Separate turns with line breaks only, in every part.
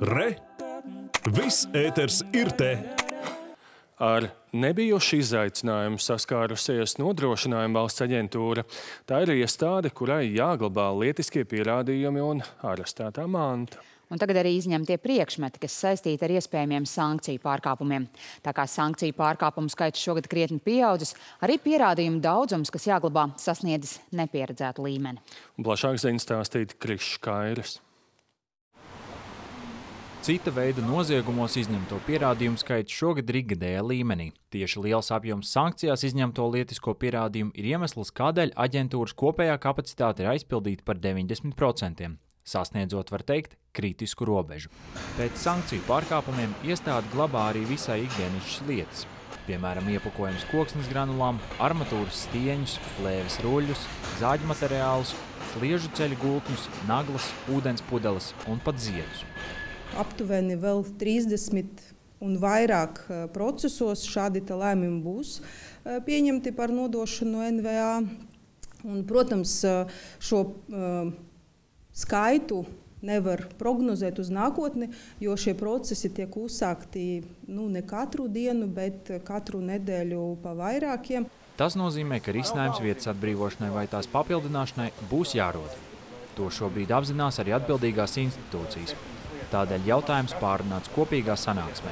Re! Viss ēters ir te!
Ar nebijušu izaicinājumu saskārusies nodrošinājuma valsts aģentūra. Tā ir iestāde, kurai jāglabā lietiskie pierādījumi un arestētā manta.
Un tagad arī izņemtie priekšmeti, kas saistīti ar iespējamiem sankciju pārkāpumiem. Tā kā sankciju pārkāpumu skaits šogad krietni pieaudzis, arī pierādījumu daudzums, kas jāglabā, sasniedzis nepieredzētu līmeni.
Un plašāk ziņas stāstīt Krišs Kairis.
Cita veida noziegumos izņemto pierādījumu skaits šogad ir ikgadējā līmenī. Tieši liels apjoms sankcijās izņemto lietisko pierādījumu ir iemesls, kādēļ aģentūras kopējā kapacitāte ir aizpildīta par 90%, sasniedzot, var teikt, kritisku robežu. Pēc sankciju pārkāpumiem iestāde glabā arī visai ikdienišķas lietas. Piemēram, iepakojums koksnes granulām, armatūras stieņus, plēves ruļļus, zāģu materiālus, sliežu ceļu gultņus, naglas, ūdens pudeles un pat ziedus
aptuveni vēl 30 un vairāk procesos šādi lēmumi būs pieņemti par nodošanu no NVA. Un, protams, šo skaitu nevar prognozēt uz nākotni, jo šie procesi tiek uzsākti nu, ne katru dienu, bet katru nedēļu pa vairākiem.
Tas nozīmē, ka risinājums vietas atbrīvošanai vai tās papildināšanai būs jārod. To šobrīd apzinās arī atbildīgās institūcijas. Tādēļ jautājums pārunāts kopīgā sanāksmē.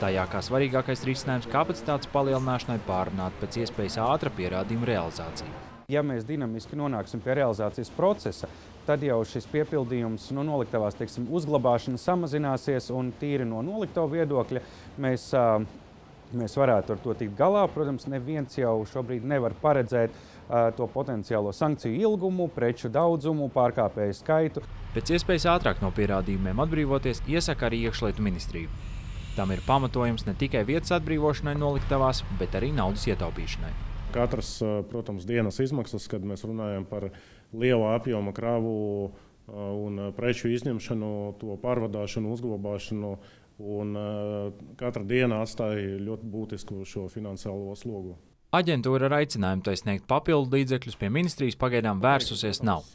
Tajā kā svarīgākais risinājums kapacitātes palielināšanai pārunāt pēc iespējas ātra pierādījuma realizācija.
Ja mēs dinamiski nonāksim pie realizācijas procesa, tad jau šis piepildījums nu, noliktavās teiksim, uzglabāšana samazināsies un tīri no noliktavu viedokļa mēs, mēs varētu ar to tikt galā. Protams, neviens jau šobrīd nevar paredzēt to potenciālo sankciju ilgumu, preču daudzumu, pārkāpēju skaitu.
Pēc iespējas ātrāk no pierādījumiem atbrīvoties iesaka arī iekšlietu ministriju. Tam ir pamatojums ne tikai vietas atbrīvošanai noliktavās, bet arī naudas ietaupīšanai.
Katras, protams, dienas izmaksas, kad mēs runājam par liela apjoma kravu un preču izņemšanu, to pārvadāšanu, uzglabāšanu, un katra diena atstāja ļoti būtisku šo finansiālo slogu.
Aģentūra ar aicinājumu tai sniegt papildu līdzekļus pie ministrijas pagaidām vērsusies nav.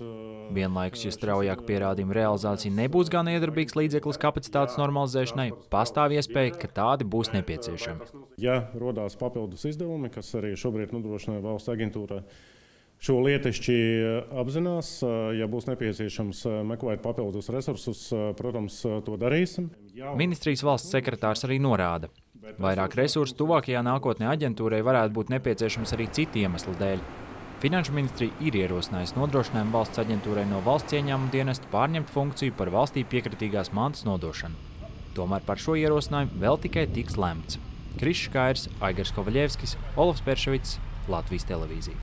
Vienlaikus, ja straujāk pierādījumu realizācija nebūs gan iedarbīgs līdzeklis kapacitātes normalizēšanai, pastāv iespēja, ka tādi būs nepieciešami.
Ja rodās papildus izdevumi, kas arī šobrīd nodrošina valsts aģentūra, šo lietišķi apzinās, ja būs nepieciešams meklēt papildus resursus, protams, to darīsim.
Ministrijas valsts sekretārs arī norāda, Vairāk resursu tuvākajā nākotnē aģentūrai varētu būt nepieciešams arī citu iemeslu dēļ. Finanšu ministrija ir ierosinājusi nodrošinājumu valsts aģentūrai no valsts ieņēmuma dienesta pārņemt funkciju par valstī piekritīgās mantas nodošanu. Tomēr par šo ierosinājumu vēl tikai tiks lemts. Krišs Kairs, Aigars Kovaļevskis, Olofs Perševits, Latvijas televīzija.